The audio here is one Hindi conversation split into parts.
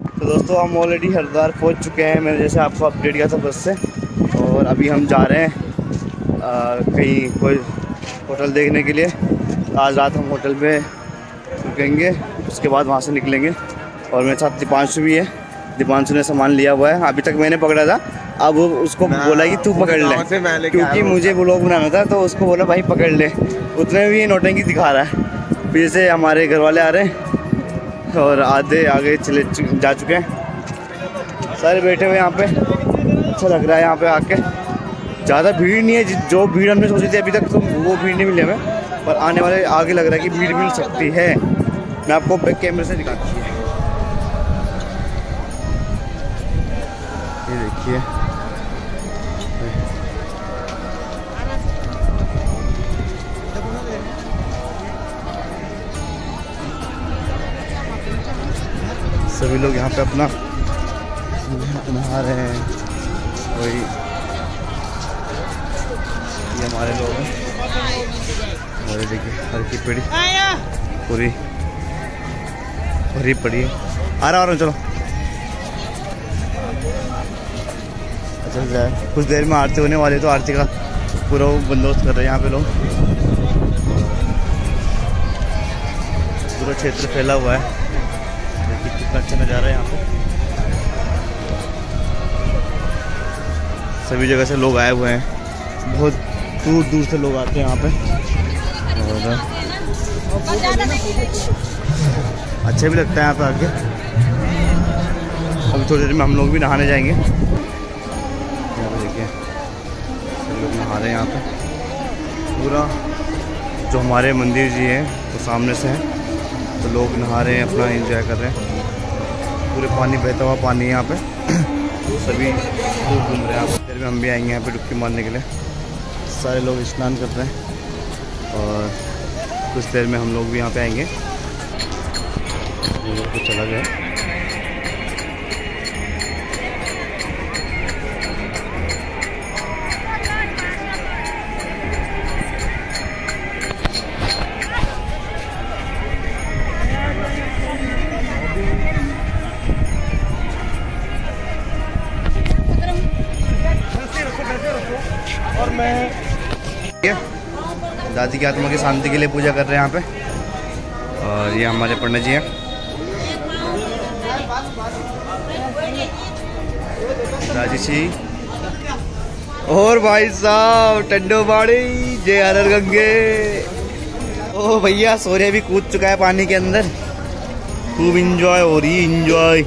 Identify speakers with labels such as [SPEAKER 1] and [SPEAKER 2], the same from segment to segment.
[SPEAKER 1] तो दोस्तों हम ऑलरेडी हरिद्वार पहुँच चुके हैं। मैंने जैसे आपको अपडेट किया था बस से। और अभी हम जा रहे हैं कहीं कोई होटल देखने के लिए। आज रात हम होटल में रुकेंगे उसके बाद वहाँ से निकलेंगे। और मेरे साथ दीपांशु भी है। दीपांशु ने सामान लिया हुआ है। अभी तक मैंने पकड़ा था। अब उसको बोला कि तू पकड़ ले। क्योंकि मुझे ब्लॉग बनाना था तो उसको बोला भाई पकड़ ले। उतने भी ये नोटेंगी दिखा रहा है। फिर से हमारे घर वाले आ रहे हैं। और आधे आगे चले जा चुके हैं। सारे बैठे हुए यहाँ पे। अच्छा लग रहा है यहाँ पे आके। ज़्यादा भीड़ नहीं है जो भीड़ हमने सोची थी अभी तक तो वो भीड़ नहीं मिली हमें। पर आने वाले आगे लग रहा है कि भीड़ मिल सकती है। मैं आपको बैक कैमरे से दिखाती हूँ। ये देखिए। सभी लोग यहाँ पे अपना नहा रहे हैं। कोई ये हमारे लोग हैं। और देखिए, हर की पेड़ी पूरी। भरी पड़ी है। आ रहा आ रहा चलो। अच्छा जाए कुछ देर में आरती होने वाली है तो आरती का पूरा बंदोबस्त कर रहे हैं यहाँ पे लोग। पूरा क्षेत्र फैला हुआ है। अच्छा नज़ारा है यहाँ पे। सभी जगह से लोग आए हुए हैं। बहुत दूर दूर से लोग आते हैं यहाँ पे। अच्छा भी लगता है यहाँ पे आके। अभी थोड़ी देर में हम लोग भी नहाने जाएँगे। यहाँ पे देखिए, सब लोग नहा रहे हैं यहाँ पे। पूरा जो हमारे मंदिर जी हैं, वो सामने से हैं। तो लोग नहा रहे हैं, अपना एंजॉय कर रहे हैं। पूरे पानी बहता हुआ पानी है यहाँ पे। सभी लोग घूम रहे हैं। देर में हम भी आएँगे यहाँ पे डुबकी मारने के लिए। सारे लोग स्नान कर रहे हैं। और कुछ देर में हम लोग भी यहाँ पे आएँगे। तो चला गया। की आत्मा की शांति के लिए पूजा कर रहे हैं यहाँ पे। और ये हमारे पंडित जी हैं। दादी जी। और भाई साहब टंडो बाड़ी, जय हर गंगे। ओ भैया, सोरे भी कूद चुका है पानी के अंदर। खूब इंजॉय हो रही इंजॉय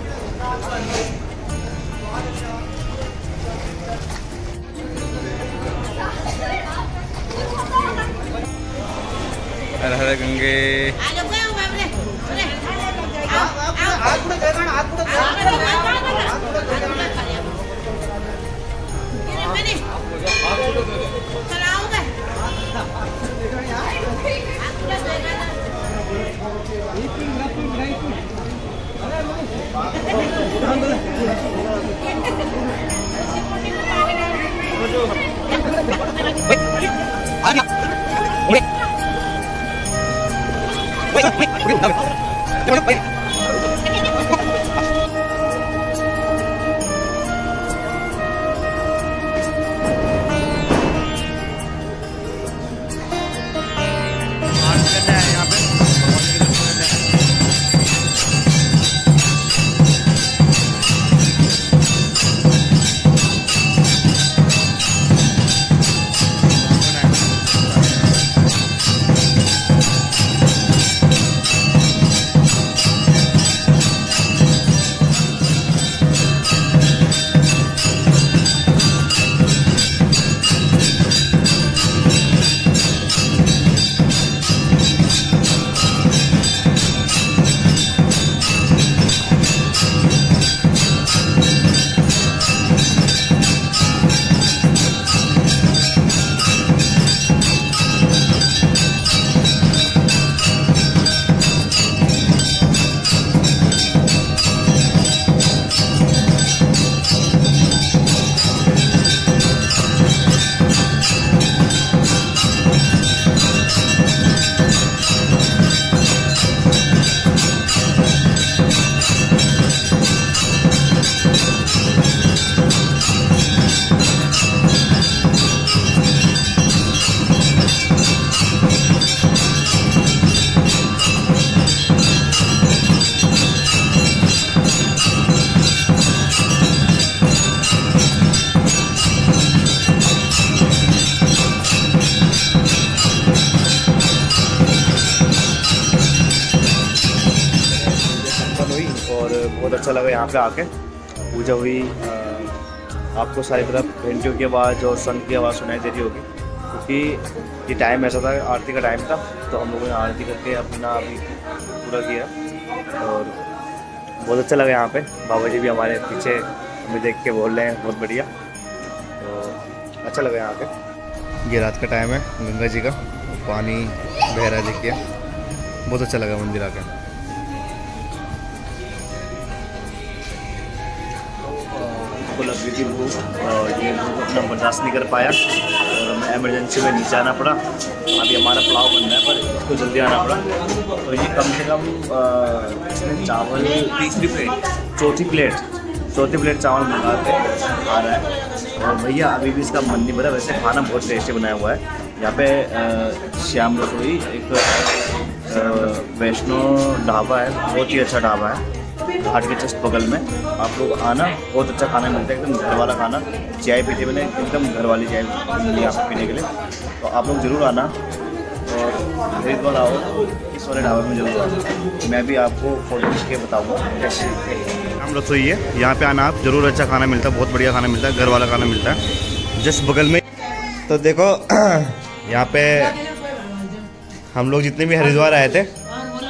[SPEAKER 1] हर हर गंगे Wait. 我给你们拿给，不行？बहुत अच्छा लगा यहाँ पे आके। पूजा हुई आपको सारी तरफ़ घंटियों की आवाज़ और सन की आवाज़ सुनाई दे रही होगी। क्योंकि ये टाइम ऐसा था, आरती का टाइम था तो हम लोगों ने आरती करके अपना अभी पूरा किया। और बहुत अच्छा लगा यहाँ पे। बाबा जी भी हमारे पीछे हमें देख के बोल रहे हैं, बहुत बढ़िया। तो अच्छा लगा यहाँ पे। ये रात का टाइम है, गंगा जी का, पानी बह रहा है देखिए बहुत अच्छा लगा मंदिर आके। को लग गई थी भूख, और ये भूख अपना बर्दाश्त नहीं कर पाया, और हमें एमरजेंसी में नीचे आना पड़ा। अभी हमारा पुलाव बन रहा है, पर इसको जल्दी आना पड़ा। तो ये कम से कम इसमें चावल, तीसरी प्लेट चौथी प्लेट चौथी प्लेट चावल मंगा के आ रहा है। और भैया, अभी भी इसका मन नहीं भरा, वैसे खाना बहुत टेस्टी बनाया हुआ है। यहाँ पे श्याम रसोई, एक वैष्णो ढाबा है, बहुत ही अच्छा ढाबा है। घाट के जस्ट बगल में। आप लोग आना, बहुत अच्छा खाना मिलता है, एकदम घर वाला खाना। चाय पीते मैंने एकदम घर वाली चाय मिली आपको पीने के लिए। तो आप लोग ज़रूर आना और हरिद्वार आओ, इस वाले ढाबे में ज़रूर आना। मैं भी आपको फ़ोटो खींच के बताऊँगा। कैसे? हम रसोई है यहाँ पे आना आप, ज़रूर अच्छा खाना मिलता है, बहुत बढ़िया खाना मिलता है घर वाला खाना मिलता है। जस्ट बगल में तो देखो, यहाँ पे हम लोग जितने भी हरिद्वार आए थे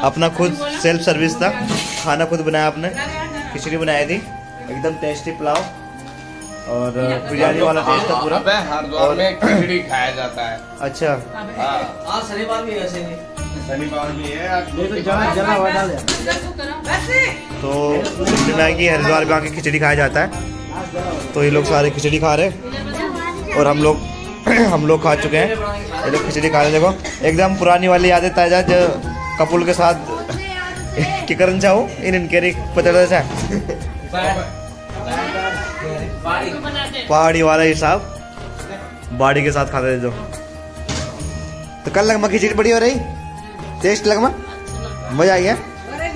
[SPEAKER 1] अपना खुद सेल्फ सर्विस था। खाना खुद बनाया आपने। खिचड़ी बनाई थी। एकदम टेस्टी पुलाव। और बिरयानी वाला टेस्ट था पूरा।
[SPEAKER 2] हरिद्वार में खिचड़ी खाया जाता है।
[SPEAKER 1] अच्छा।
[SPEAKER 2] हाँ।
[SPEAKER 3] शनिवार भी ऐसे
[SPEAKER 2] शनिवार भी है
[SPEAKER 3] तो
[SPEAKER 1] तो सुना है कि हरिद्वार में आके खिचड़ी खाया जाता है। तो ये लोग सारे खिचड़ी खा रहे और हम लोग हम लोग खा चुके हैं। ये लोग खिचड़ी खा रहे देखो एकदम पुरानी वाली यादें ताज़ा जो कपूल के साथ की करन चाहो? इन इनके रे पता था पहाड़ी वाला हिसाब बाड़ी के साथ खाते थे जो। तो कल लगमा खिचड़ी बड़ी हो रही? टेस्ट लगमा? मज़ा आ गया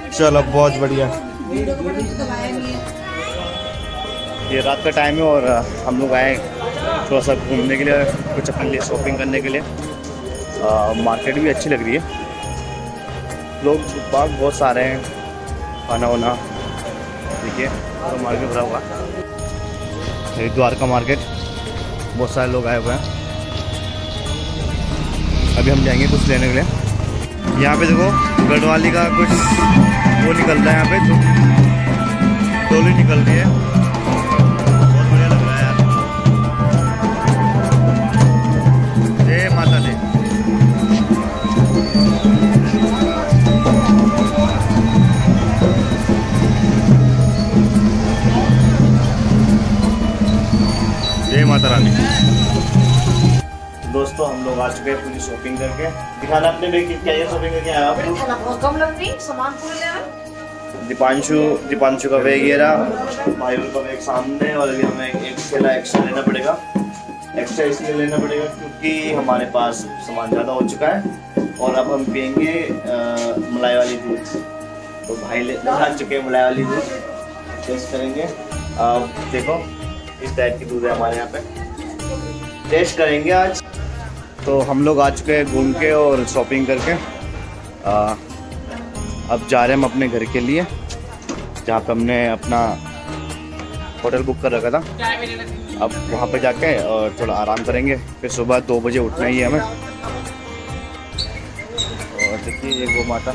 [SPEAKER 1] चलो बहुत बढ़िया। ये रात का टाइम है और हम लोग आए थोड़ा सा घूमने के लिए कुछ अपने लिए शॉपिंग करने के लिए। आ, मार्केट भी अच्छी लग रही है। लोग बाग बहुत सारे हैं। खाना वाना। देखिए मार्केट भरा हुआ। है द्वारका मार्केट। बहुत सारे लोग आए हुए हैं। अभी हम जाएँगे कुछ लेने के लिए। यहाँ पे देखो, गढ़वाली का कुछ वो निकल रहा है यहाँ पे। तो टोली निकल रही है। आ चुके हैं पूरी शॉपिंग करके। दिखाना अपने में क्या ये शॉपिंग करके आया आप कम लग रही सामान पूरे दीपांशु दीपांशु का बैग ये रहा। भाई का बैग सामने और अभी हमें एक थैला एक्स्ट्रा लेना पड़ेगा। एक्स्ट्रा इसलिए लेना पड़ेगा क्योंकि हमारे पास सामान ज़्यादा हो चुका है और अब हम पियेंगे मलाई वाली दूध। तो भाई ले आ चुके हैं मलाई वाली दूध। टेस्ट करेंगे। अब देखो इस टाइप की दूध है हमारे यहाँ पे। टेस्ट करेंगे आज। तो हम लोग आ चुके हैं घूम के और शॉपिंग करके। आ, अब जा रहे हैं हम अपने घर के लिए जहाँ पे हमने अपना होटल बुक कर रखा था। अब वहाँ पे जाके और थोड़ा आराम करेंगे। फिर सुबह दो बजे उठना ही है हमें। और देखिए ये गो माता।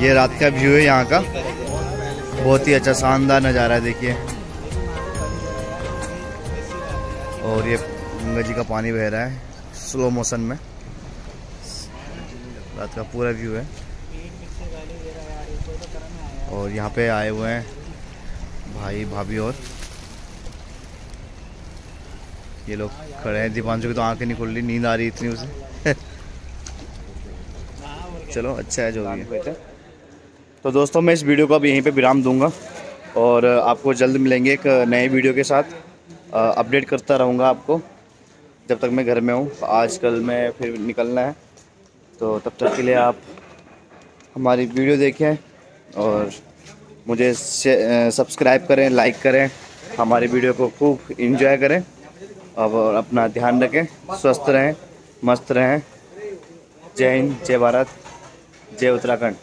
[SPEAKER 1] ये रात का व्यू है यहाँ का। बहुत ही अच्छा शानदार नज़ारा है देखिए। और ये गंगा जी का पानी बह रहा है स्लो मोशन में। रात का पूरा व्यू है। और यहाँ पे आए हुए हैं भाई, भाभी और। ये लोग खड़े हैं। दीपांशु की तो आँखें नहीं खुल रही, नींद आ रही इतनी उसे। चलो अच्छा है जो भी है। तो दोस्तों, मैं इस वीडियो को अब यहीं पे विराम दूँगा। और आपको जल्द मिलेंगे एक नए वीडियो के साथ। अपडेट करता रहूँगा आपको, जब तक मैं घर में हूँ। आज कल मैं फिर निकलना है तो तब तक के लिए आप हमारी वीडियो देखें और मुझे सब्सक्राइब करें, लाइक करें, हमारी वीडियो को खूब इंजॉय करें और अपना ध्यान रखें, स्वस्थ रहें, मस्त रहें। जय हिंद, जय भारत, जय उत्तराखंड।